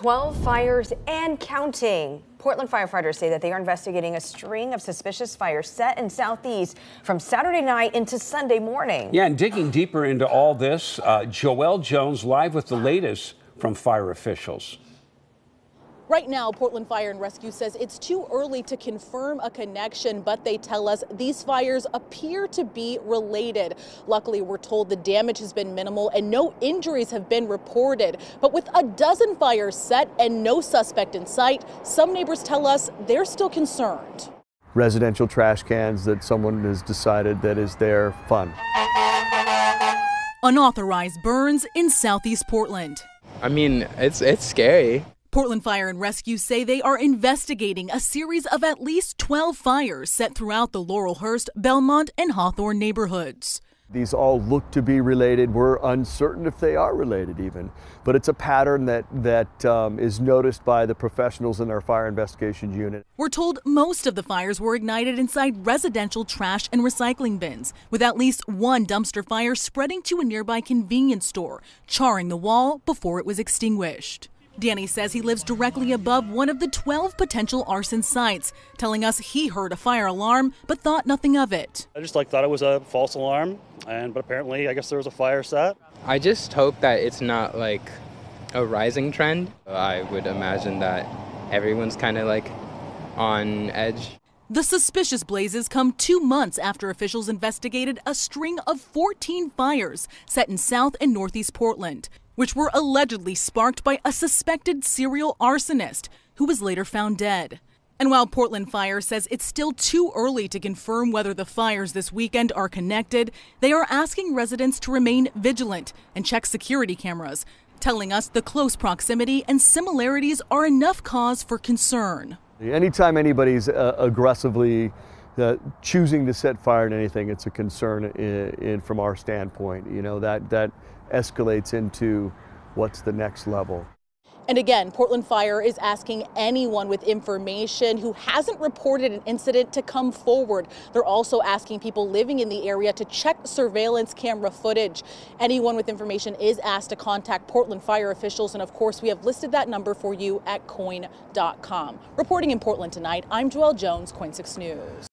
12 fires and counting. Portland firefighters say that they are investigating a string of suspicious fires set in Southeast from Saturday night into Sunday morning. Yeah, and digging deeper into all this, uh, Joelle Jones live with the latest from fire officials. Right now, Portland Fire and Rescue says it's too early to confirm a connection, but they tell us these fires appear to be related. Luckily, we're told the damage has been minimal and no injuries have been reported. But with a dozen fires set and no suspect in sight, some neighbors tell us they're still concerned. Residential trash cans that someone has decided that is their fun. Unauthorized burns in southeast Portland. I mean, it's it's scary. Portland Fire and Rescue say they are investigating a series of at least 12 fires set throughout the Laurelhurst, Belmont, and Hawthorne neighborhoods. These all look to be related. We're uncertain if they are related even, but it's a pattern that, that um, is noticed by the professionals in our fire investigations unit. We're told most of the fires were ignited inside residential trash and recycling bins, with at least one dumpster fire spreading to a nearby convenience store, charring the wall before it was extinguished. Danny says he lives directly above one of the 12 potential arson sites, telling us he heard a fire alarm but thought nothing of it. I just like thought it was a false alarm, and but apparently I guess there was a fire set. I just hope that it's not like a rising trend. I would imagine that everyone's kind of like on edge. The suspicious blazes come two months after officials investigated a string of 14 fires set in South and Northeast Portland which were allegedly sparked by a suspected serial arsonist who was later found dead. And while Portland Fire says it's still too early to confirm whether the fires this weekend are connected, they are asking residents to remain vigilant and check security cameras, telling us the close proximity and similarities are enough cause for concern. Anytime anybody's uh, aggressively uh, choosing to set fire to anything, it's a concern in, in, from our standpoint. You know, that, that escalates into what's the next level. And again, Portland Fire is asking anyone with information who hasn't reported an incident to come forward. They're also asking people living in the area to check surveillance camera footage. Anyone with information is asked to contact Portland Fire officials. And of course, we have listed that number for you at KOIN.com. Reporting in Portland tonight, I'm Joelle Jones, KOIN 6 News.